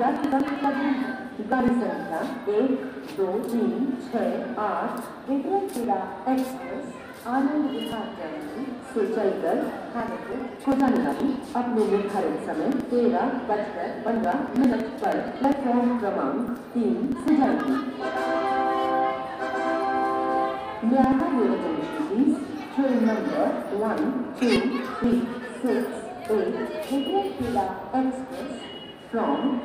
या किलोमीटर गाड़ी एक दो तीन छः आठ विक्रमशिला एक्सप्रेस आनंद विहार जर्नी से चलकर हाजीपुर खुदानगाड़ी अपने निर्धारित समय तेरह बजकर पंद्रह मिनट पर प्लेटफॉर्म क्रमांक तीन से जाएगी न्याया नियोजन train number one two three six eight Vikramshila express from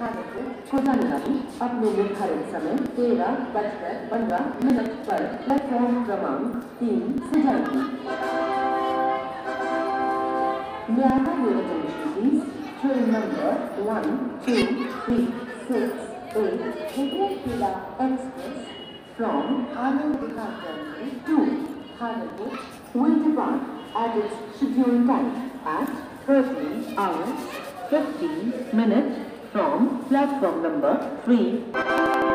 कार्यक्रम छोड़ना नहीं अपने निर्धारित समय तेरह बजकर पंद्रह मिनट पर प्लेटफॉर्म क्रमांक तीन से जाएगी न्याया your attention please to number one two three six eight Vikramshila express from Anand Vihar terminal to Hanabu will depart at its scheduled time at 13 hours 15 minutes from platform number 3.